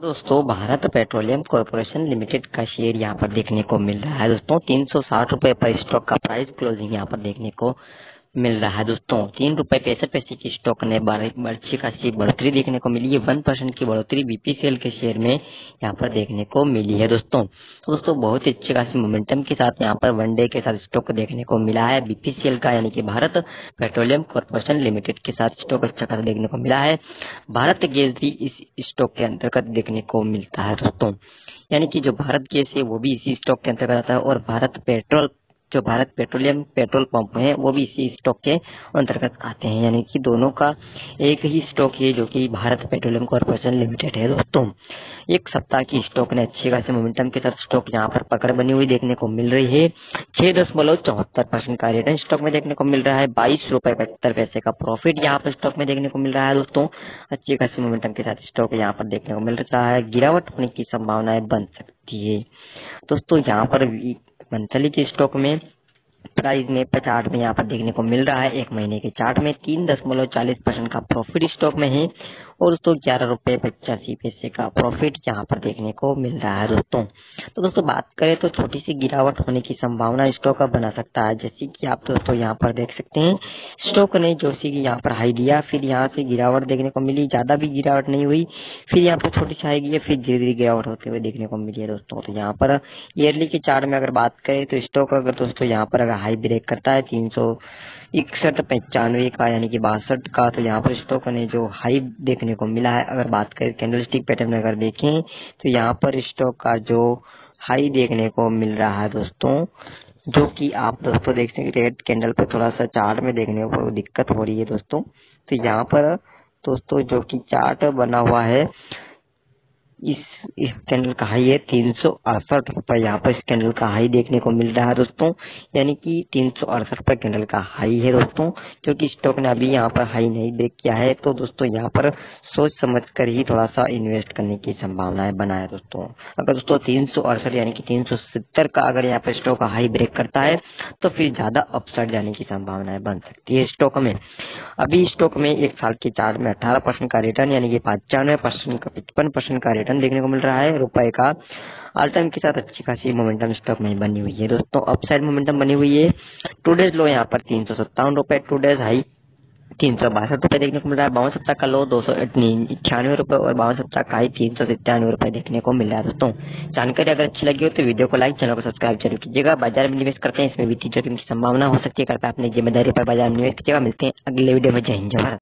दोस्तों, Bharat petroleum corporation limited का share यहाँ पर देखने को मिल रहा है। दोस्तों, तीन सौ साठ रुपए पर स्टॉक का प्राइस क्लोजिंग यहाँ पर देखने को मिल रहा है दोस्तों। तीन रुपए पैंसठ पैसे की स्टॉक ने अच्छी खासी बढ़ोतरी देखने को मिली है। वन परसेंट की बढ़ोतरी बीपीसीएल के शेयर में यहाँ पर देखने को मिली है दोस्तों। तो दोस्तों, बहुत ही अच्छी खासी मोमेंटम के साथ यहाँ पर वन डे के साथ स्टॉक देखने को मिला है। बीपीसीएल का यानी कि भारत पेट्रोलियम कॉर्पोरेशन लिमिटेड के साथ स्टॉक अच्छा खासा देखने को मिला है। भारत गैस भी इस स्टॉक के अंतर्गत देखने को मिलता है दोस्तों। यानी कि जो भारत गैस है, वो भी इसी स्टॉक के अंतर्गत आता है और भारत पेट्रोल जो भारत पेट्रोलियम, पेट्रोल पंप है, वो भी इसी स्टॉक के अंतर्गत आते हैं। यानी कि दोनों का एक ही स्टॉक है, जो कि भारत पेट्रोलियम कॉर्पोरेशन लिमिटेड है। दोस्तों, एक सप्ताह की स्टॉक ने अच्छी खासी मोमेंटम के साथ स्टॉक यहाँ पर पकड़ बनी हुई देखने को मिल रही है। छह दशमलव चौहत्तर परसेंट का रिटर्न स्टॉक में देखने को मिल रहा है। बाईस रुपए पचहत्तर पैसे का प्रॉफिट यहाँ पर स्टॉक में देखने को मिल रहा है। दोस्तों, अच्छी खासी मोमेंटम के साथ स्टॉक यहाँ पर देखने को मिल रहा है। गिरावट होने की संभावनाएँ बन सकती है। दोस्तों, यहाँ पर मंथली के स्टॉक में प्राइस में चार्ट में यहाँ पर देखने को मिल रहा है, एक महीने के चार्ट में तीन दशमलव चालीस परसेंट का प्रॉफिट स्टॉक में है और दोस्तों ग्यारह रुपए पचासी पैसे का प्रॉफिट यहाँ पर देखने को मिल रहा है दोस्तों। तो दोस्तों, बात करें तो छोटी सी गिरावट होने की संभावना स्टॉक का बना सकता है? जैसे कि आप दोस्तों यहाँ पर देख सकते हैं स्टॉक ने जो सी यहाँ पर हाई दिया, फिर यहाँ से गिरावट देखने को मिली, ज़्यादा भी गिरावट नहीं हुई, फिर यहाँ पर छोटी सी हाई गई, फिर धीरे धीरे गिरावट होते हुए देखने को मिली है दोस्तों। तो यहाँ पर ईयरली के चार्ट में अगर बात करें तो स्टॉक अगर दोस्तों यहाँ पर अगर हाई ब्रेक करता है, तीन सौ इकसठ का, यानी कि बासठ का तो यहाँ पर स्टॉक ने जो हाई देखने को मिला है। अगर बात करें कैंडल स्टिक पैटर्न में अगर देखें तो यहाँ पर स्टॉक का जो हाई देखने को मिल रहा है दोस्तों, जो कि आप दोस्तों देख सकते रेड कैंडल पर थोड़ा सा चार्ट में देखने को दिक्कत हो रही है दोस्तों। तो यहाँ पर दोस्तों जो कि चार्ट बना हुआ है इस इस कैंडल का हाई है, तीन सौ अड़सठ रुपए यहाँ पर इस कैंडल का हाई देखने को मिल रहा है दोस्तों। यानी कि तीन सौ अड़सठ रुपए कैंडल का हाई है दोस्तों, क्योंकि स्टॉक ने अभी यहाँ पर हाई नहीं ब्रेक किया है। तो दोस्तों, यहाँ पर सोच समझ कर ही थोड़ा सा इन्वेस्ट करने की संभावनाएँ बनाए दोस्तों। अगर दोस्तों तीन सौ अड़सठ यानी कि तीन सौ सत्तर का अगर यहाँ पर स्टॉक हाई ब्रेक करता है तो फिर ज़्यादा अपसाइड जाने की संभावनाएँ बन सकती है स्टॉक में। अभी स्टॉक में एक साल के चार्ट में अठारह परसेंट का रिटर्न यानी कि पचानवे परसेंट का, पचपन परसेंट का रिटर्न देखने को मिल रहा है। रुपए का ऑल टाइम के साथ अच्छी खासी मोमेंटम स्टॉक में बनी हुई है। दोस्तों अपसाइड मोमेंटम बनी हुई है। टू डेज़ लो यहाँ पर तीन सौ सत्तावन रुपए टू डेज़ हाई तीन सौ बासठ रुपए देखने को मिल रहा है। बावन सप्ताह का लो, दो सौ इक्यानवे रुपए और बावन सप्ताह का ही तीन सौ सत्तानवे रुपए देखने को मिल रहा है दोस्तों। जानकारी अगर अच्छी लगी हो तो वीडियो को लाइक, चैनल को सब्सक्राइब ज़रूर कीजिएगा। बाज़ार में निवेश करते हैं, इसमें वित्तीय जोखिम की संभावना हो सकती है। करता अपनी ज़िम्मेदारी पर बाज़ार में निवेश कीजिएगा। मिलते हैं अगले वीडियो में। जय हिंद जवाहर